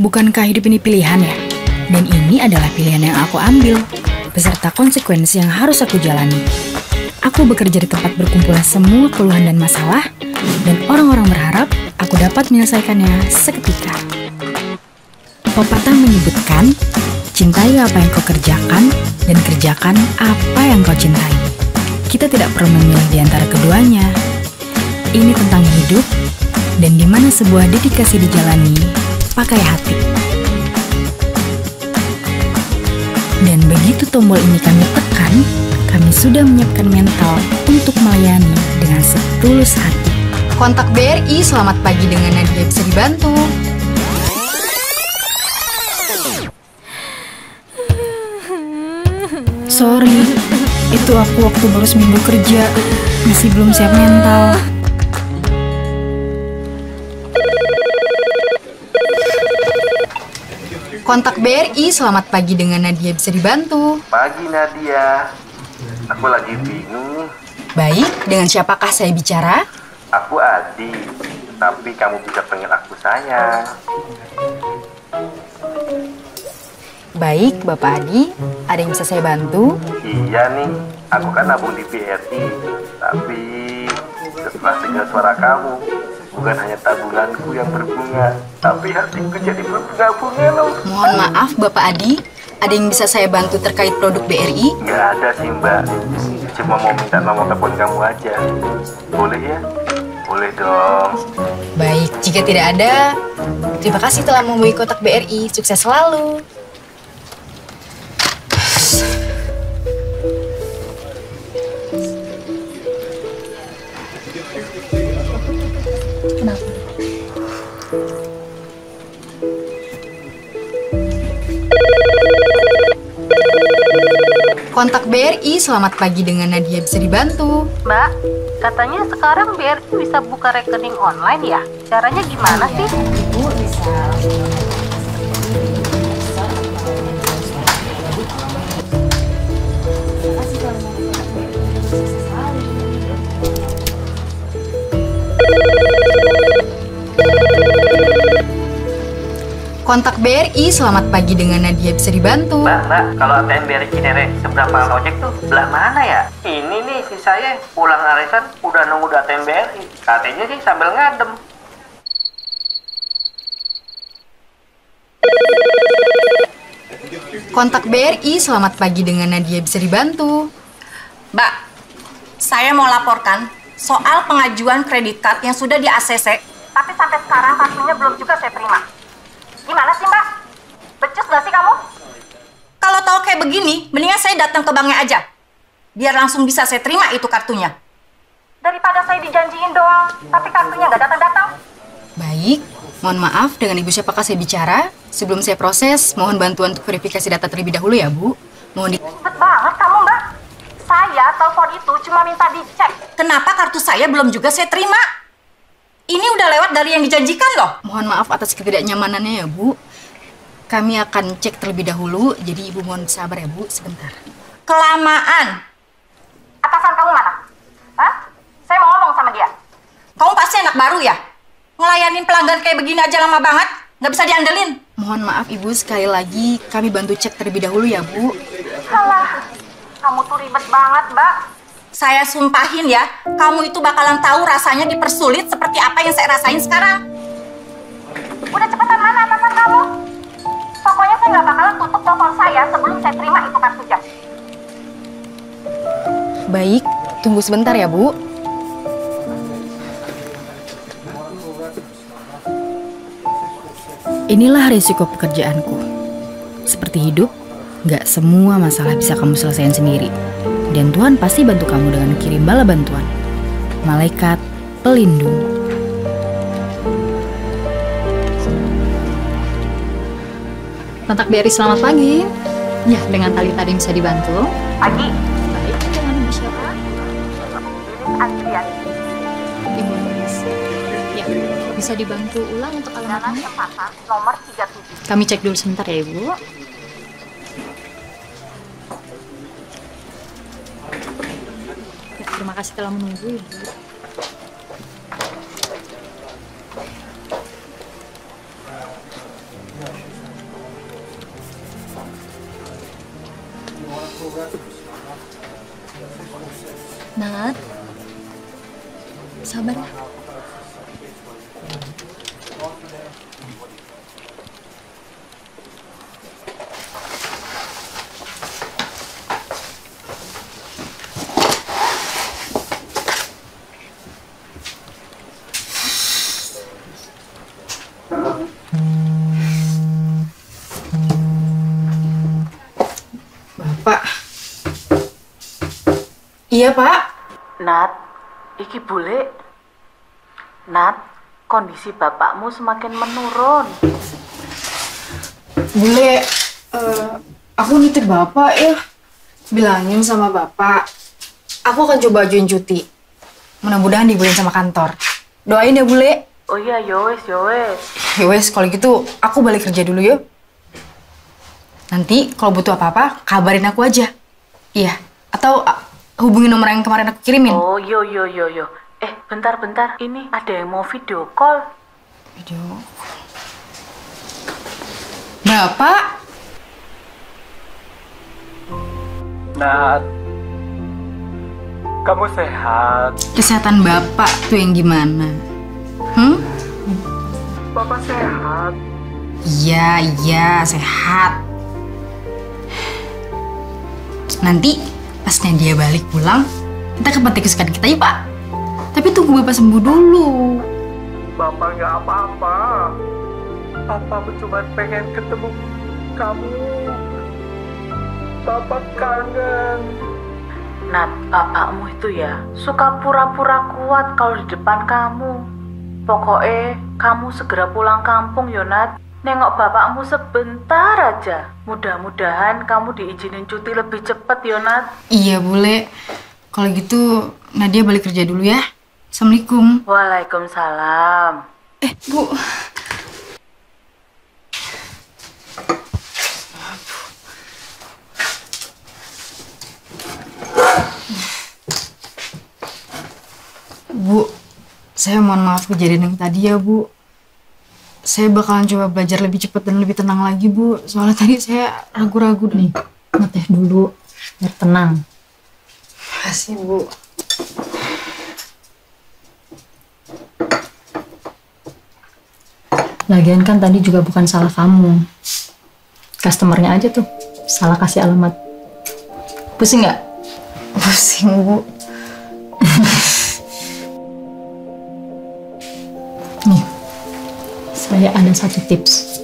Bukankah hidup ini pilihan ya? Dan ini adalah pilihan yang aku ambil, beserta konsekuensi yang harus aku jalani. Aku bekerja di tempat berkumpulnya semua keluhan dan masalah, dan orang-orang berharap aku dapat menyelesaikannya seketika. Pepatah menyebutkan, cintai apa yang kau kerjakan, dan kerjakan apa yang kau cintai. Kita tidak perlu memilih di antara keduanya. Ini tentang hidup, dan di mana sebuah dedikasi dijalani pakai hati. Dan begitu tombol ini kami tekan, kami sudah menyiapkan mental untuk melayani dengan setulus hati. Kontak BRI Selamat Pagi dengan Nadia bisa dibantu. Sorry, itu aku waktu baru seminggu kerja, masih belum siap mental. Kontak BRI Selamat Pagi dengan Nadia bisa dibantu. Pagi Nadia. Aku lagi bingung nih. Baik, dengan siapakah saya bicara? Aku Adi, tapi kamu bisa panggil aku sayang. Baik, Bapak Adi. Ada yang bisa saya bantu? Iya nih, aku kan nabung di BRI, tapi setelah dengar suara kamu, bukan hanya tabunganku yang berbunga, tapi hatiku jadi berbunga-bunga loh. Mohon maaf, Bapak Adi. Ada yang bisa saya bantu terkait produk BRI? Nggak ada sih mbak, cuma mau minta nomor telepon kamu aja. Boleh ya? Boleh dong. Baik, jika tidak ada, terima kasih telah membeli kotak BRI. Sukses selalu. Kontak BRI, selamat pagi dengan Nadia bisa dibantu. Mbak, katanya sekarang BRI bisa buka rekening online ya? Caranya gimana sih? Ibu bisa Kontak BRI, selamat pagi dengan Nadia bisa dibantu. Mbak, mbak, kalau ATM BRI Cinere seberapa lojek tuh belah mana ya? Ini nih si saya pulang arisan udah nunggu di ATM BRI. Katanya sih sambil ngadem. Kontak BRI, selamat pagi dengan Nadia bisa dibantu. Mbak, saya mau laporkan soal pengajuan kredit card yang sudah di ACC, tapi sampai sekarang kartunya belum juga saya terima. Gimana sih Mbak? Becus gak sih kamu? Kalau tahu kayak begini, mendingan saya datang ke banknya aja. Biar langsung bisa saya terima itu kartunya. Daripada saya dijanjiin doang, tapi kartunya nggak datang-datang. Baik, mohon maaf dengan Ibu siapakah saya bicara? Sebelum saya proses, mohon bantuan untuk verifikasi data terlebih dahulu ya Bu. Mohon di... Ribet banget kamu Mbak. Saya telepon itu cuma minta dicek. Kenapa kartu saya belum juga saya terima? Ini udah lewat dari yang dijanjikan loh. Mohon maaf atas ketidaknyamanannya ya Bu. Kami akan cek terlebih dahulu, jadi Ibu mohon sabar ya Bu, sebentar. Kelamaan. Atasan kamu mana? Hah? Saya mau ngomong sama dia. Kamu pasti anak baru ya? Ngelayanin pelanggan kayak begini aja lama banget. Nggak bisa diandelin. Mohon maaf Ibu, sekali lagi kami bantu cek terlebih dahulu ya Bu. Alah, kamu tuh ribet banget, Mbak. Saya sumpahin ya, kamu itu bakalan tahu rasanya dipersulit seperti apa yang saya rasain sekarang. Udah cepetan mana atasan kamu? Pokoknya saya nggak bakalan tutup telepon saya sebelum saya terima itu kartu jas. Baik, tunggu sebentar ya Bu. Inilah risiko pekerjaanku. Seperti hidup, nggak semua masalah bisa kamu selesaikan sendiri. Dan Tuhan pasti bantu kamu dengan kirim bala bantuan. Malaikat pelindung. Kontak BRI selamat pagi. Ya, dengan tali tadi bisa dibantu. Pagi, Baik, dengan ibu siapa? Adrian, Ibu Nulis. Ya, bisa dibantu ulang untuk Jalan alamatnya? Cempaka, nomor 37. Kami cek dulu sebentar ya, Ibu. Terima kasih telah menunggu Ibu. Nat, sabarlah. Bapak. Iya, Pak. Nat, iki bule. Nat, kondisi bapakmu semakin menurun. Bule, eh, aku nitip Bapak ya. Bilangin sama Bapak, aku akan coba ajuin cuti. Mudah-mudahan dibolehin sama kantor. Doain ya, Bule. Oh iya, yowes, yowes. Ya wes, kalau gitu aku balik kerja dulu yuk. Nanti kalau butuh apa-apa, kabarin aku aja. Iya, atau hubungi nomor yang kemarin aku kirimin. Oh, yo, yo, yo, yo. Eh, bentar, bentar. Ini ada yang mau video call. Video. Bapak, Nat, kamu sehat? kesehatan Bapak tuh yang gimana? Hmm? Bapak sehat. Iya, iya, sehat. Nanti pas Nadia balik pulang, kita ke panti kesukaan kita ya, Pak. Tapi tunggu Bapak sembuh dulu. Bapak nggak apa-apa. Papa cuma pengen ketemu kamu. Bapak kangen. Nat, bapakmu itu ya suka pura-pura kuat kalau di depan kamu. Pokoknya kamu segera pulang kampung, Yonat. Nengok bapakmu sebentar aja. Mudah-mudahan kamu diizinin cuti lebih cepat, Yonat. Iya, Bule. Kalau gitu Nadia balik kerja dulu ya. Assalamualaikum. Waalaikumsalam. Eh, Bu. Bu, saya mohon maaf kejadian yang tadi ya, Bu. Saya bakalan coba belajar lebih cepat dan lebih tenang lagi, Bu. Soalnya tadi saya ragu-ragu nih. Ngeteh dulu, biar tenang. Makasih, Bu. Lagian kan tadi juga bukan salah kamu. Customernya aja tuh, salah kasih alamat. Pusing nggak? Pusing, Bu. Saya ada satu tips.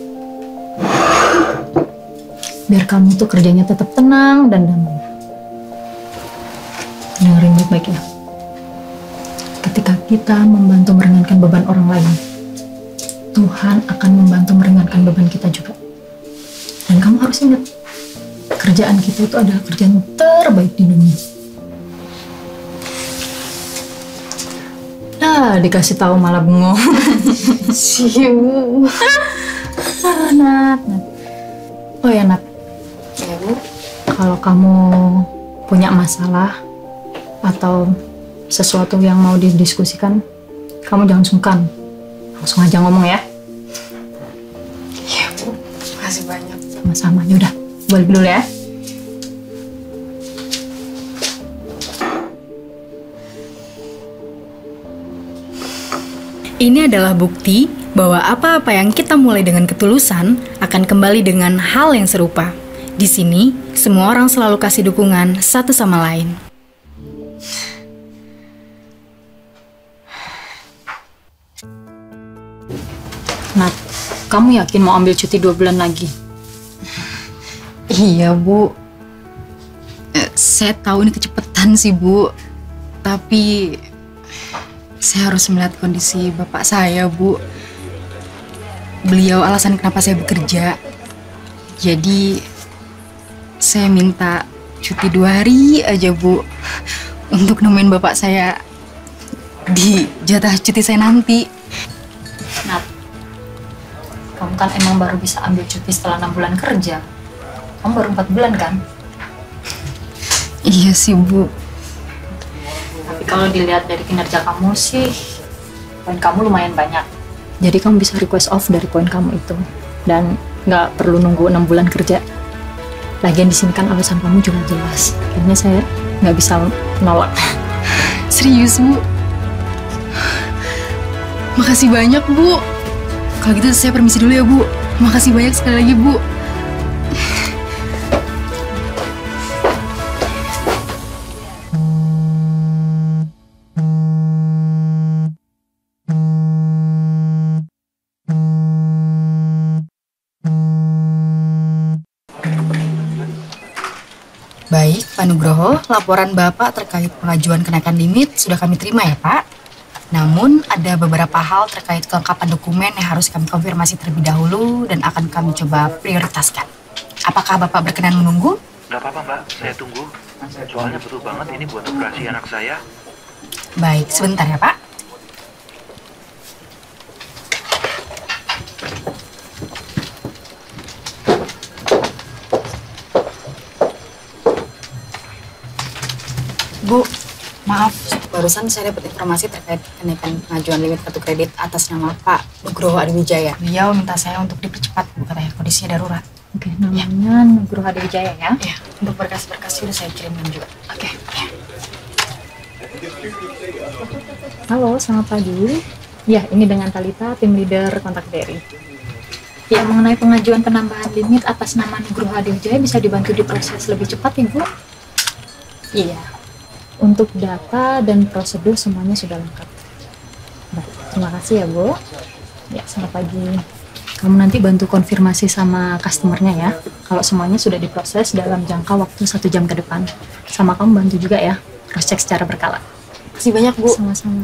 Biar kamu tuh kerjanya tetap tenang dan damai. Dengerin baik-baik ya. Ketika kita membantu meringankan beban orang lain, Tuhan akan membantu meringankan beban kita juga. Dan kamu harus ingat, kerjaan kita itu adalah kerjaan terbaik di dunia. Nah, dikasih tahu malah bengong. Siu. Ah, Nat, Nat. Oh ya Nat, Ya, Bu. kalau kamu punya masalah atau sesuatu yang mau didiskusikan, kamu jangan sungkan. Langsung aja ngomong ya. Iya, Bu. Makasih banyak. Sama-sama. Yaudah, balik dulu ya. Ini adalah bukti bahwa apa-apa yang kita mulai dengan ketulusan akan kembali dengan hal yang serupa. Di sini, semua orang selalu kasih dukungan satu sama lain. Nat, kamu yakin mau ambil cuti dua bulan lagi? Iya, Bu. Eh, saya tahu ini kecepatan sih, Bu. Tapi saya harus melihat kondisi bapak saya, Bu. Beliau alasan kenapa saya bekerja. Jadi saya minta cuti dua hari aja, Bu. Untuk nemuin bapak saya di jatah cuti saya nanti. Nat, kamu kan emang baru bisa ambil cuti setelah enam bulan kerja. Kamu baru empat bulan kan? Iya sih, Bu. Kalau dilihat dari kinerja kamu sih, poin kamu lumayan banyak. Jadi kamu bisa request off dari poin kamu itu. Dan nggak perlu nunggu enam bulan kerja. Lagian di sini kan alasan kamu juga jelas. Kayaknya saya nggak bisa nolak. Serius, Bu? Makasih banyak, Bu. Kalau gitu saya permisi dulu ya, Bu. Makasih banyak sekali lagi, Bu. Laporan Bapak terkait pengajuan kenaikan limit sudah kami terima ya Pak. Namun ada beberapa hal terkait kelengkapan dokumen yang harus kami konfirmasi terlebih dahulu dan akan kami coba prioritaskan. Apakah Bapak berkenan menunggu? Nggak apa-apa mbak, saya tunggu. Soalnya betul banget ini buat operasi anak saya. Baik, sebentar ya Pak. Bu, maaf, barusan saya dapat informasi terkait kenaikan pengajuan limit kartu kredit atas nama Pak Nugroho Adiwijaya. Beliau minta saya untuk dipercepat, Bu, katanya kondisinya darurat. Oke, namanya Nugroho Hadi Wijaya ya. Ya, untuk berkas-berkas sudah saya kirimkan juga. Oke. Halo, selamat pagi. Ya, ini dengan Talita, tim leader kontak BRI. Ya, mengenai pengajuan penambahan limit atas nama Nugroho Hadi Wijaya bisa dibantu diproses lebih cepat, Ibu? Iya. Untuk data dan prosedur semuanya sudah lengkap. Baik, terima kasih ya, Bu. Ya, selamat pagi. Kamu nanti bantu konfirmasi sama customernya ya. Kalau semuanya sudah diproses dalam jangka waktu satu jam ke depan. Sama kamu bantu juga ya, cross check secara berkala. Terima kasih banyak, Bu. Sama-sama.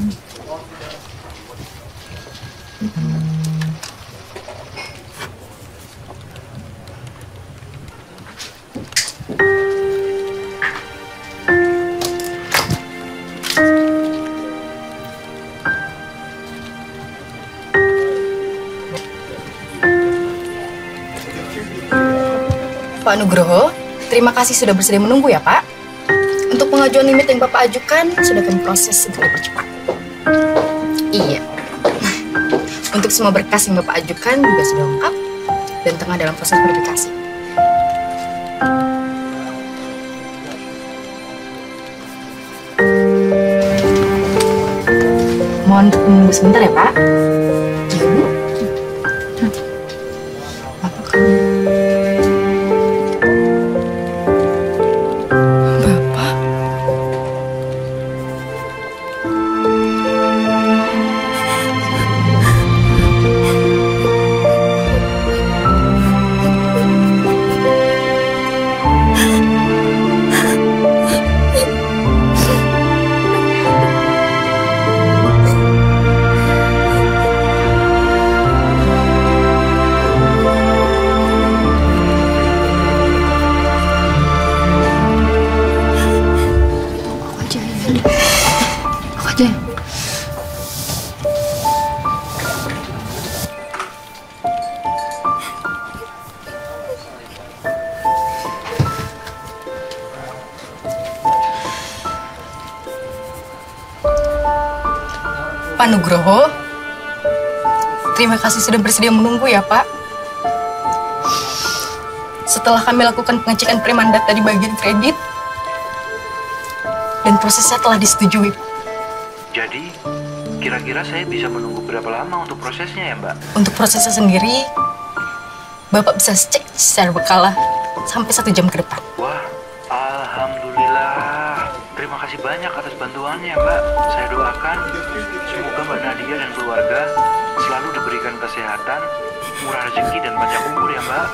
Pak Nugroho, terima kasih sudah bersedia menunggu ya Pak. Untuk pengajuan limit yang Bapak ajukan, sudah kami proses segera percepat. Iya. Untuk semua berkas yang Bapak ajukan juga sudah lengkap dan tengah dalam proses verifikasi. Mohon menunggu sebentar ya Pak. Pak Nugroho, terima kasih sudah bersedia menunggu ya Pak. Setelah kami lakukan pengecekan preman data di bagian kredit, dan prosesnya telah disetujui. Jadi, kira-kira saya bisa menunggu berapa lama untuk prosesnya ya mbak? Untuk prosesnya sendiri, Bapak bisa cek secara berkala sampai satu jam ke depan. Kasih banyak atas bantuannya mbak. Saya doakan semoga mbak Nadia dan keluarga selalu diberikan kesehatan, murah rezeki dan panjang umur ya mbak.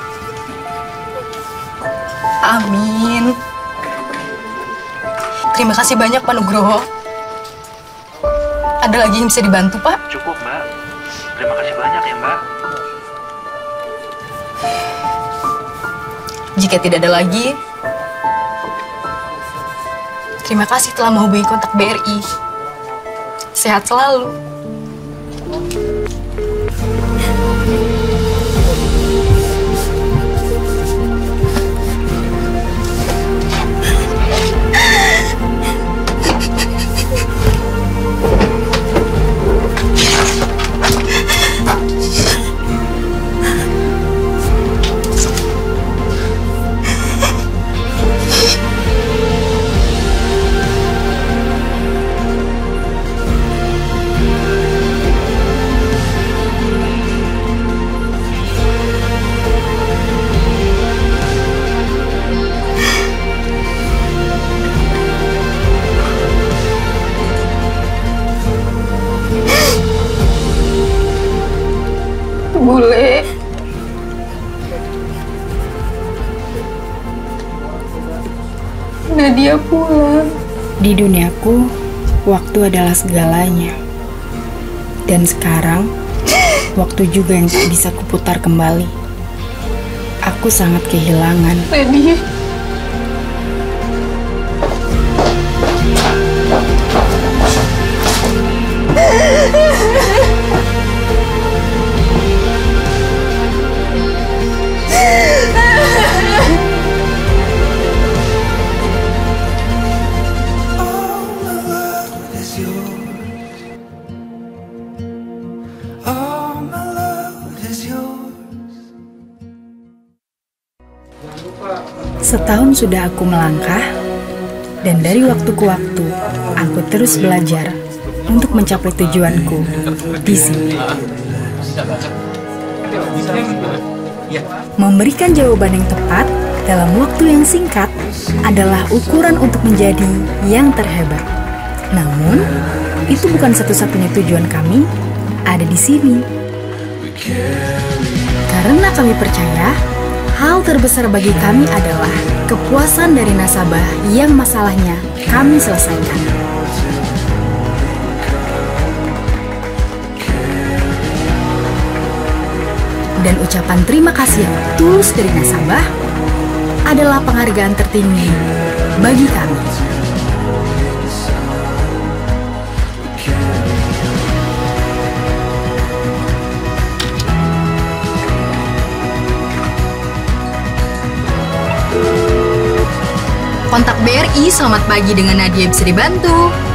Amin. Terima kasih banyak Pak Nugroho. Ada lagi yang bisa dibantu Pak? Cukup mbak. Terima kasih banyak ya mbak. Jika tidak ada lagi, terima kasih telah menghubungi kontak BRI. Sehat selalu. Duniaku, waktu adalah segalanya. Dan sekarang, waktu juga yang tak bisa kuputar kembali. Aku sangat kehilangan. Nadia. Sudah aku melangkah, dan dari waktu ke waktu, aku terus belajar untuk mencapai tujuanku di sini. Memberikan jawaban yang tepat dalam waktu yang singkat adalah ukuran untuk menjadi yang terhebat. Namun, itu bukan satu-satunya tujuan kami ada di sini. Karena kami percaya, hal terbesar bagi kami adalah kepuasan dari nasabah yang masalahnya kami selesaikan. Dan ucapan terima kasih yang tulus dari nasabah adalah penghargaan tertinggi bagi kami. Kontak BRI Selamat Pagi dengan Nadia bisa dibantu.